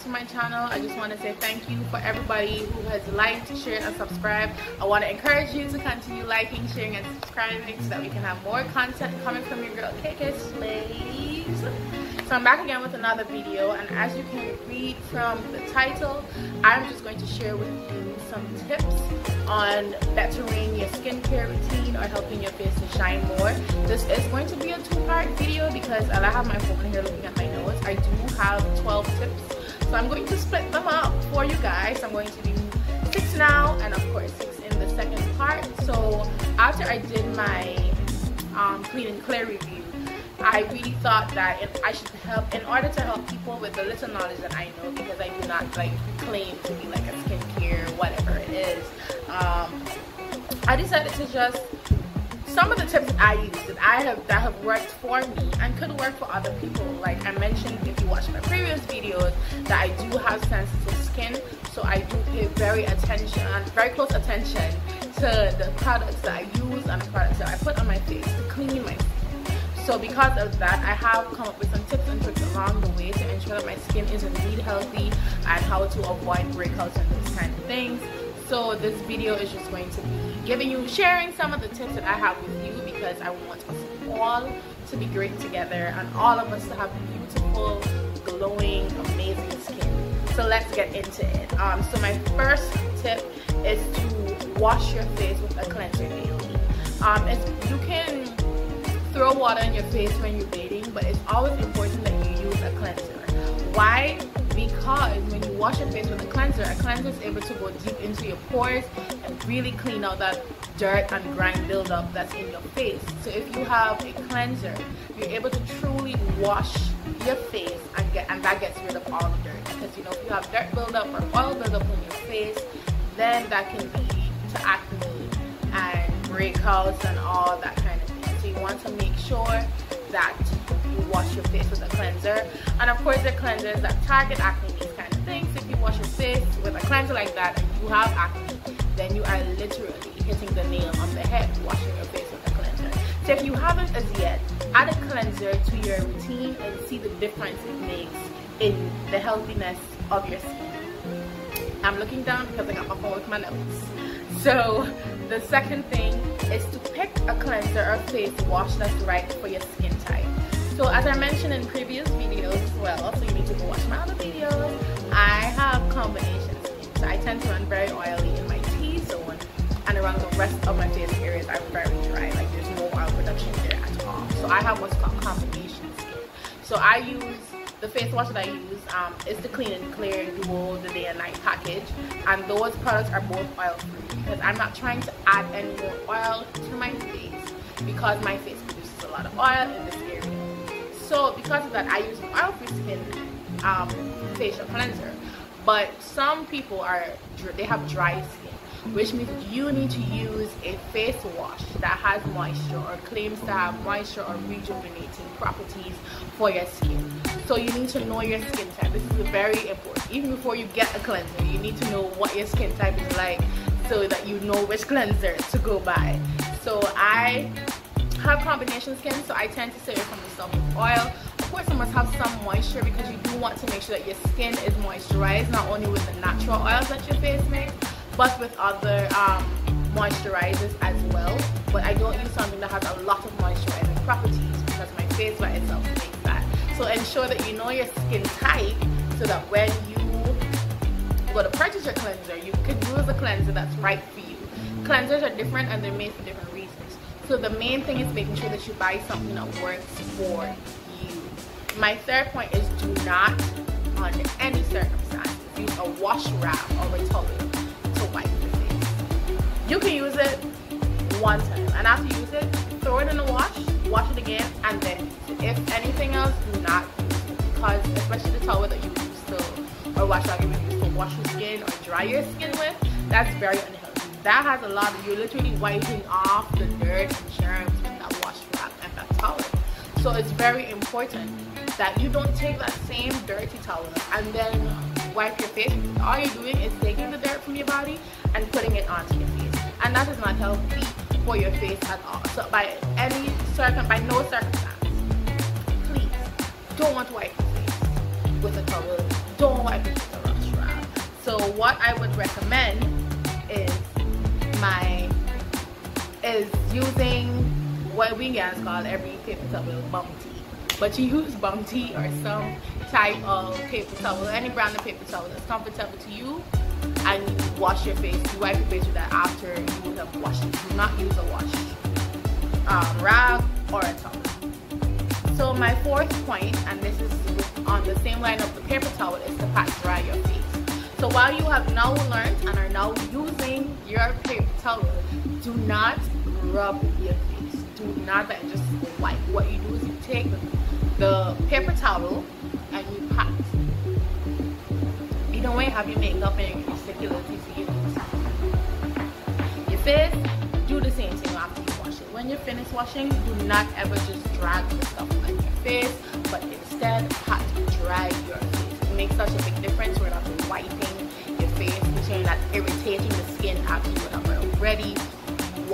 to my channel. I just want to say thank you for everybody who has liked shared and subscribed. I want to encourage you to continue liking sharing and subscribing so that we can have more content coming from your girl KayKaySlays so i'm back again with another video and as you can read from the title i'm just going to share with you some tips on bettering your skincare routine or helping your face to shine more. This is going to be a two-part video because i have my phone here looking at my nose. I do have 12 tips so i'm going to split them up for you guys. I'm going to do six now and of course six in the second part. So after i did my um, clean and clear review I really thought that I should help in order to help people with the little knowledge that I know because I do not like claim to be like a skincare whatever it is um, I decided to just some of the tips that I use that I have that have worked for me and could work for other people like I mentioned if you watch my previous videos that I do have sensitive skin so I do pay very attention very close attention to the products that I use and the products that I put on my face to clean my so because of that, I have come up with some tips and tricks along the way to ensure that my skin is indeed healthy and how to avoid breakouts and those kind of things. So this video is just going to be giving you, sharing some of the tips that I have with you because I want us all to be great together and all of us to have beautiful, glowing, amazing skin. So let's get into it. Um, so my first tip is to wash your face with a cleanser daily. Um, you can throw water in your face when you're bathing, but it's always important that you use a cleanser. Why? Because when you wash your face with a cleanser, a cleanser is able to go deep into your pores and really clean out that dirt and grime buildup that's in your face. So if you have a cleanser, you're able to truly wash your face and get and that gets rid of all the dirt. Because you know if you have dirt buildup or oil buildup on your face, then that can lead to acne and breakouts and all that kind of thing. So you want to make sure that you wash your face with a cleanser. And of course, the cleansers that target acne, these kind of things. If you wash your face with a cleanser like that and you have acne, then you are literally hitting the nail on the head washing your face with a cleanser. So if you haven't as yet, add a cleanser to your routine and see the difference it makes in the healthiness of your skin. I'm looking down because I got my phone with my notes. So the second thing is to pick a cleanser or face wash that's right for your skin type. So as I mentioned in previous videos as well, so you need to go watch my other videos, I have combination. So I tend to run very oily in my T-zone and around the rest of my face areas I'm very dry, like there's no oil production there at all. So I have what's called combination skin. So I use the face wash that I use um, is the Clean and Clear Duo the day and night package and those products are both oil free because I'm not trying to add any more oil to my face because my face produces a lot of oil this so because of that I use an oil free skin um, facial cleanser but some people are they have dry skin which means you need to use a face wash that has moisture or claims to have moisture or rejuvenating properties for your skin. So you need to know your skin type. This is very important. Even before you get a cleanser, you need to know what your skin type is like so that you know which cleanser to go by So I have combination skin, so I tend to stay away from the stuff with oil. Of course, you must have some moisture because you do want to make sure that your skin is moisturized, not only with the natural oils that your face makes, but with other um, moisturizers as well. But I don't use something that has a lot of moisturizing properties because my face by itself makes that. So ensure that you know your skin type so that when you go to purchase your cleanser, you can use a cleanser that's right for you. Cleansers are different and they're made for different. So the main thing is making sure that you buy something that works for you. My third point is do not, under any circumstances, use a wash wrap or a towel to wipe your face. You can use it one time and after you use it, throw it in the wash, wash it again, and then if anything else, do not use it because especially the towel that you use to or wash rag you use to wash your skin or dry your skin with, that's very unhealthy. That has a lot of you're literally wiping off the dirt and germs with that wash rag and that towel. So it's very important that you don't take that same dirty towel and then wipe your face. All you're doing is taking the dirt from your body and putting it onto your face. And that is not healthy for your face at all. So by any circum by no circumstance, please don't want to wipe your face with a towel don't wipe it with a wash rag. So what I would recommend is my is using what we guys call every paper towel bounty. But you use bounty or some type of paper towel, any brand of paper towel that's comfortable to you and you wash your face. You wipe your face with that after you have washed it. Do not use a wash um, rag or a towel. So my fourth point, and this is on the same line of the paper towel, is to pat dry your face. So while you have now learned and are now using your paper towel, do not rub your face. Do not just wipe. What you do is you take the paper towel and you pat. You don't want to have your makeup and your security for your Your face, do the same thing after you wash it. When you finish washing, do not ever just drag the stuff on your face, but instead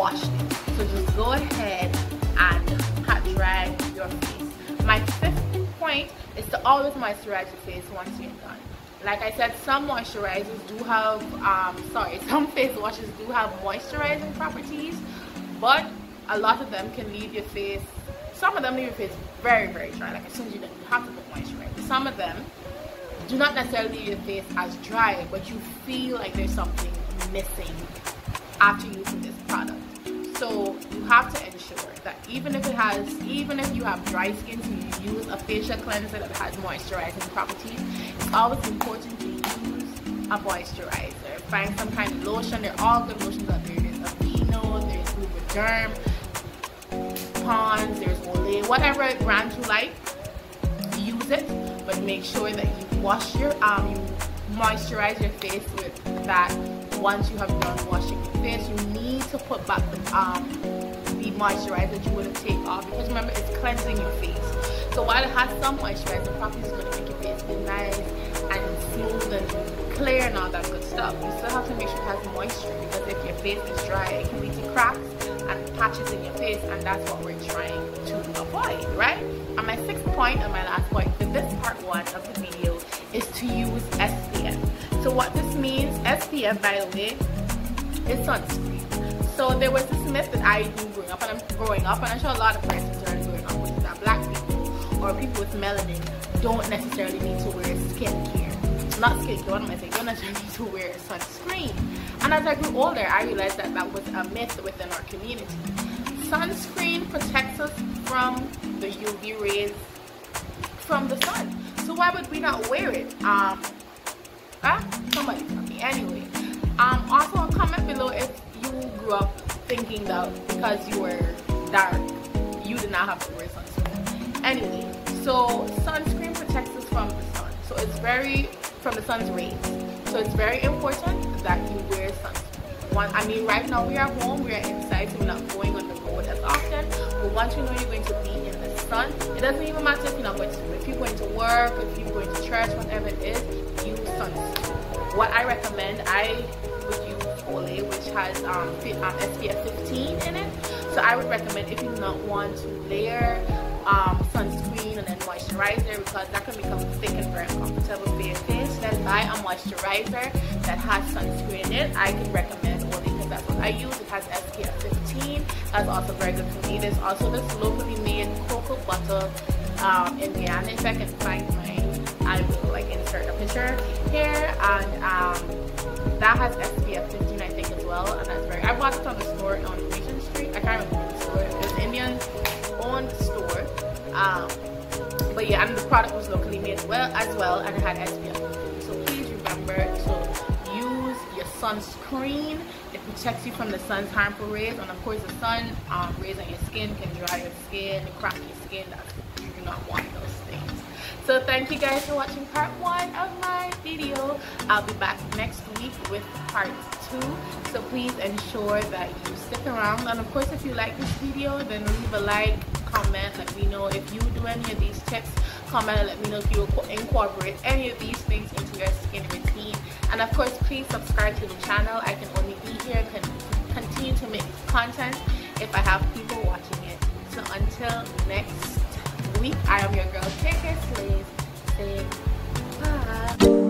washed it. So just go ahead and pat dry your face. My fifth point is to always moisturize your face once you're done. Like I said, some moisturizers do have, um, sorry, some face washes do have moisturizing properties, but a lot of them can leave your face, some of them leave your face very, very dry. Like as soon as you're done, you have to put moisturizer. Some of them do not necessarily leave your face as dry, but you feel like there's something missing after using this product. So you have to ensure that even if it has, even if you have dry skin, so you use a facial cleanser that has moisturizing properties, it's always important to use a moisturizer. Find some kind of lotion. They're all good lotions out there. There's Aveeno, there's Lubriderm, Pond's, there's Olay, whatever brand you like, use it. But make sure that you wash your um, you moisturize your face with that once you have done washing your face you need to put back the um the moisturizer that you want to take off because remember it's cleansing your face. So while it has some moisturizer properties going to make your face nice and smooth and clear and all that good stuff. You still have to make sure it has moisture because if your face is dry it can lead to cracks and patches in your face and that's what we're trying to avoid right? And my sixth point and my last point for this part one of the video is to use SPF so what this means, SPF by the way, is sunscreen. So there was this myth that I knew growing up, and I'm growing up, and I'm sure a lot of persons are growing up, with that black people or people with melanin don't necessarily need to wear skincare. Not skincare, what am I saying? Don't necessarily need to wear sunscreen. And as I grew older, I realized that that was a myth within our community. Sunscreen protects us from the UV rays from the sun. So why would we not wear it? Um, Huh? Somebody tell me. Anyway, um, also comment below if you grew up thinking that because you were dark, you did not have to wear sunscreen. Anyway, so sunscreen protects us from the sun. So it's very, from the sun's rays. So it's very important that you wear sunscreen. One, I mean, right now we are home, we are inside, so we're not going on the road as often. But once you know you're going to be in the it doesn't even matter if you're not going to, if you're going to work, if you're going to church, whatever it is, use sunscreen. What I recommend, I would use Olay, which has um, um, SPF 15 in it. So I would recommend if you do not want to layer um, sunscreen and then moisturizer because that can become thick and very uncomfortable for your face, then buy a moisturizer that has sunscreen in it. I can recommend 15. That's also very good for me. There's also this locally made cocoa butter um, in. If I can find mine, I will like insert a picture here and um, that has SPF 15 I think as well and that's very I bought it on the store on Regent Street I can't remember the store it's an Indian owned store um, but yeah and the product was locally made well as well and it had SPF 15 so please remember to use your sunscreen it protects you from the sun's harmful rays and of course the sun um, rays on your skin can dry your skin crack your skin you do not want those things. so thank you guys for watching part one of my video. I'll be back next week with part two so please ensure that you stick around. And of course if you like this video then leave a like comment let me know if you do any of these tips comment and let me know if you incorporate any of these things into your skin routine. And of course please subscribe to the channel. I can only be here can continue to make content if i have people watching it. So until next week. I am your girl, KK Slaves, saying